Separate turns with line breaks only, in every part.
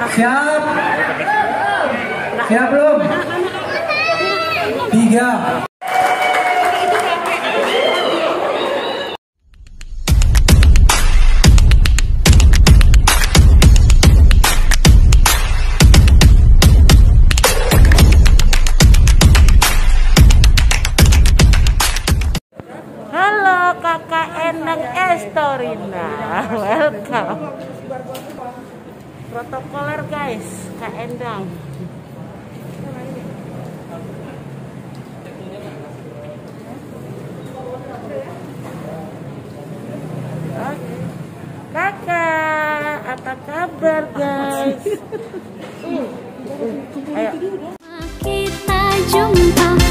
Siap? Siap belum? Tiga.
Halo kakak Endang Estorina Welcome Protokoler guys. Kak Endang. Kakak apa kabar guys? Ayo
Kita jumpa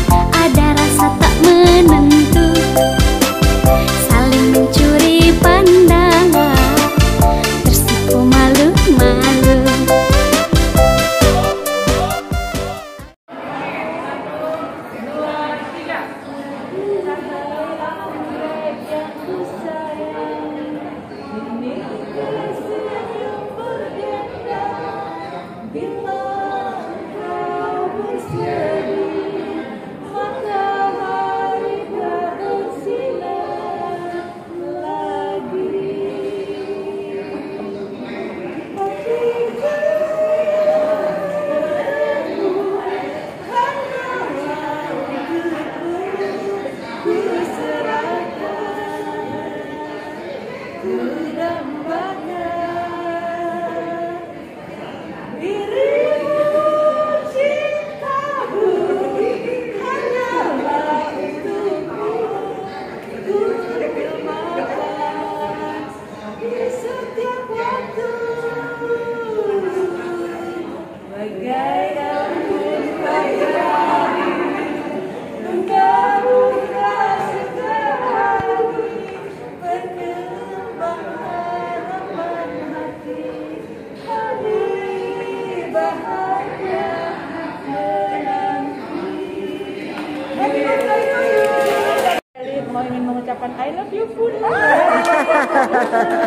good
umbrella. Ingin mengucapkan I love you pun